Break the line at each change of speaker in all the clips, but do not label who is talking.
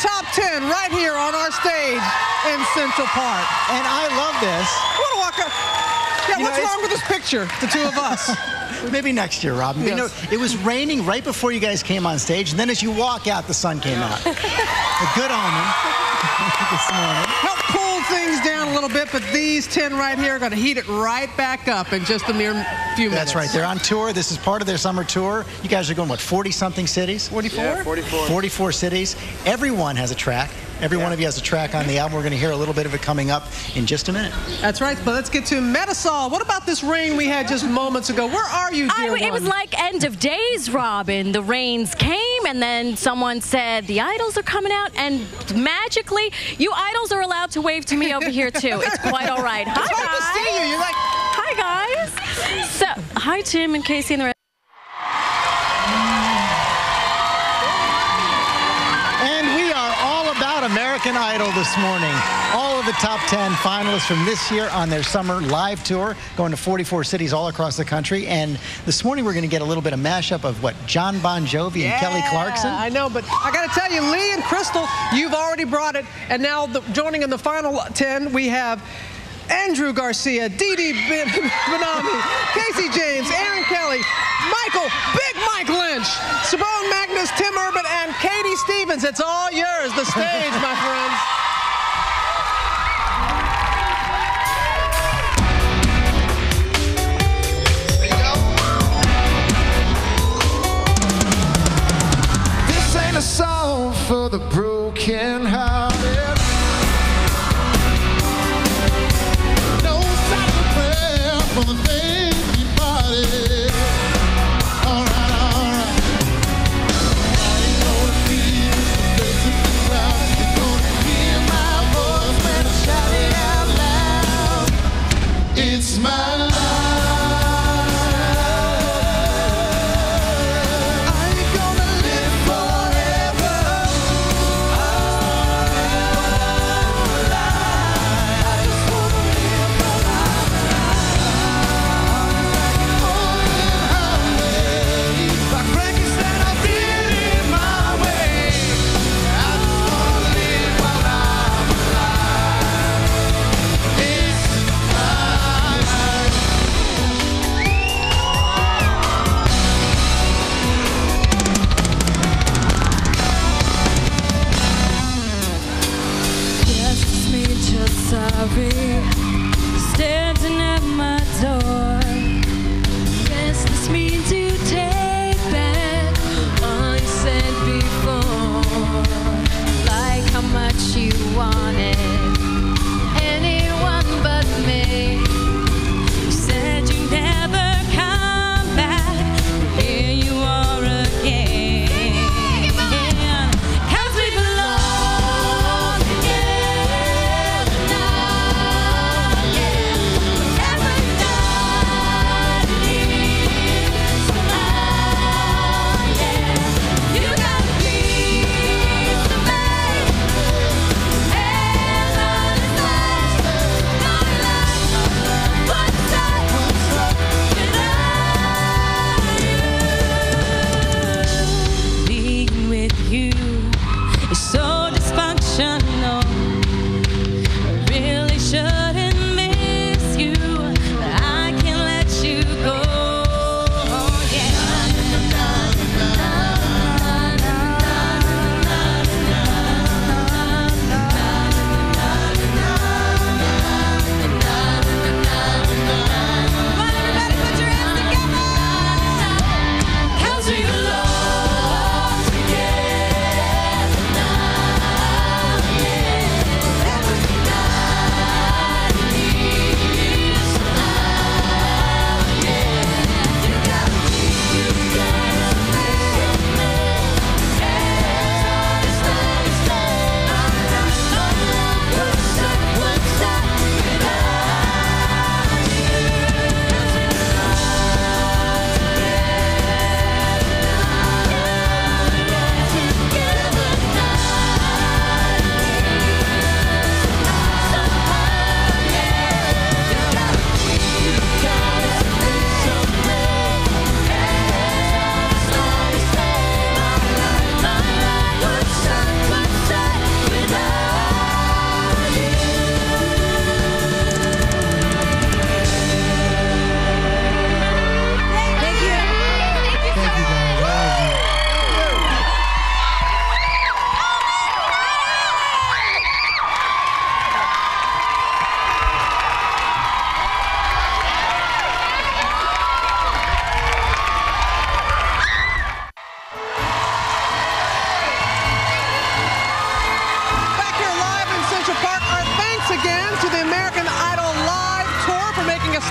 top 10 right here on our stage in Central Park.
And I love this.
What a walk up. Yeah,
you
what's
know,
wrong with this picture, the two of us?
Maybe next year, Robin. Yes. You know, it was raining right before you guys came on stage, and then as you walk out, the sun came out. a good omen this morning.
Help things down a little bit, but these 10 right here are going to heat it right back up in just a mere few minutes.
That's right. They're on tour. This is part of their summer tour. You guys are going, what, 40 something cities?
44?
Yeah, 44.
44 cities. Everyone has a track. Every one of you has a track on the album. We're going to hear a little bit of it coming up in just a minute.
That's right, but let's get to Metasol. What about this rain we had just moments ago? Where are you,
I,
dear
it was like end of days, Robin. The rains came, and then someone said the idols are coming out, and magically, you idols are allowed to wave to me over here too. It's quite all right. Hi,
It's hard to
guys.
see you. You're like,
Hi, guys. So, hi, Tim and Casey and the rest.
Idol this morning. All of the top 10 finalists from this year on their summer live tour, going to 44 cities all across the country. And this morning we're going to get a little bit of mashup of what Jon Bon Jovi and Kelly Clarkson.
I know, but I got to tell you, Lee and Crystal, you've already brought it. And now the, joining in the final 10, we have Andrew Garcia, Didi Ben- Benami, Casey James, Aaron Kelly, Michael, Big Mike Lynche, Siobhan Magnus, Tim Urban, and Katie Stevens. It's all yours, the stage, my friends.
This ain't a song for the broken hearted. No prayer for the faintly It's
so
dysfunctional.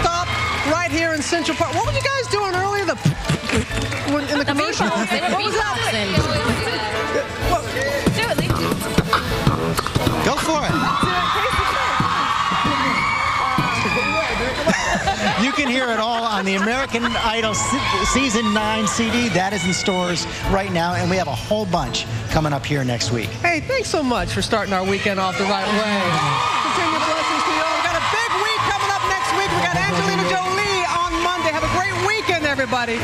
Stop right here in Central Park. What were you guys doing earlier? The when- in the
The
commercial.
meatballs. They were
What was that?
meatballs and
What-
do it, Lee.
Go for it. You can hear it all on the American Idol Season 9 CD. That is in stores right now, and we have a whole bunch coming up here next week.
Hey, thanks so much for starting our weekend off the right way. and Angelina Jolie on Monday. Have a great weekend, everybody.